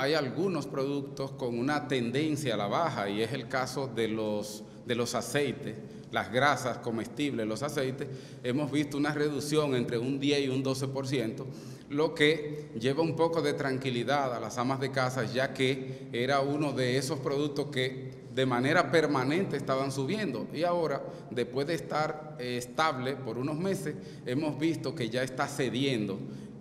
Hay algunos productos con una tendencia a la baja y es el caso de los, de los aceites, las grasas comestibles, los aceites. Hemos visto una reducción entre un 10 y un 12%, lo que lleva un poco de tranquilidad a las amas de casa, ya que era uno de esos productos que de manera permanente estaban subiendo y ahora, después de estar eh, estable por unos meses, hemos visto que ya está cediendo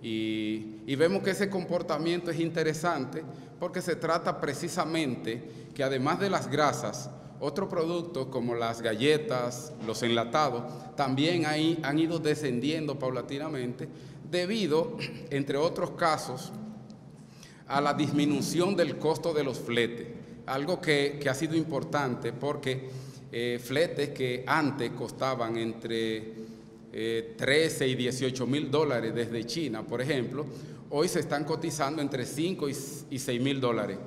y, vemos que ese comportamiento es interesante porque se trata precisamente que además de las grasas, otros productos como las galletas, los enlatados, también han ido descendiendo paulatinamente debido, entre otros casos, a la disminución del costo de los fletes. Algo que, ha sido importante porque eh, fletes que antes costaban entre 13 eh, y 18 mil dólares desde China, por ejemplo, hoy se están cotizando entre 5 y 6 mil dólares.